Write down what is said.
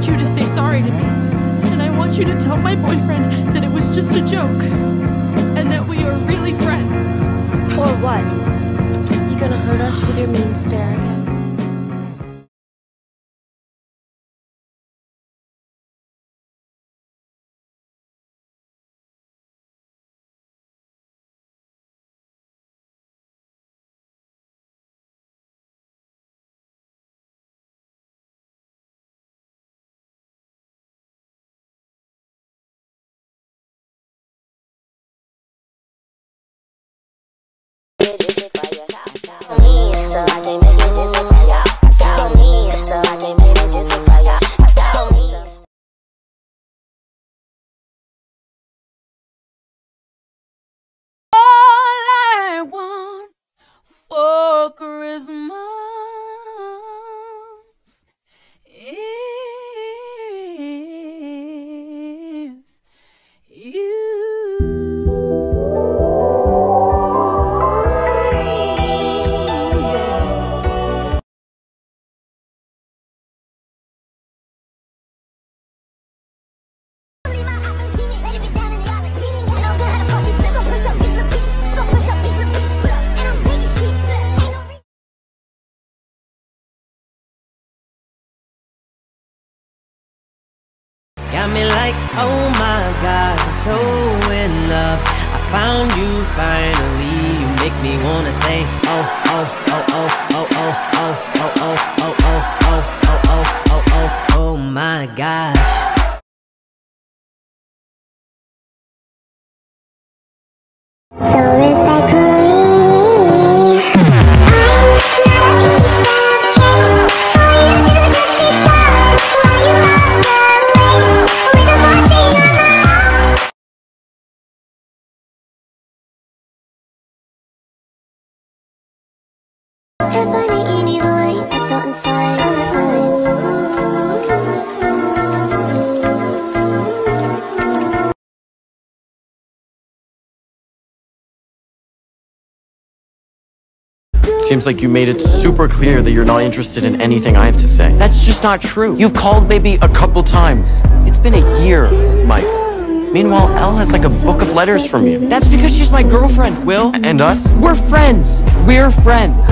want you to say sorry to me. And I want you to tell my boyfriend that it was just a joke. And that we are really friends. Or what? You gonna hurt us with your mean stare again? Music by Got me like, oh my god, I'm so in love. I found you finally. You make me wanna say, oh, oh, oh, oh, oh, oh, oh, oh, oh, oh, oh, oh, oh, oh, oh, oh, oh my gosh. So Seems like you made it super clear that you're not interested in anything I have to say. That's just not true. You've called baby a couple times. It's been a year, Mike. Meanwhile, El has like a book of letters from you. That's because she's my girlfriend, Will. And us? We're friends. We're friends.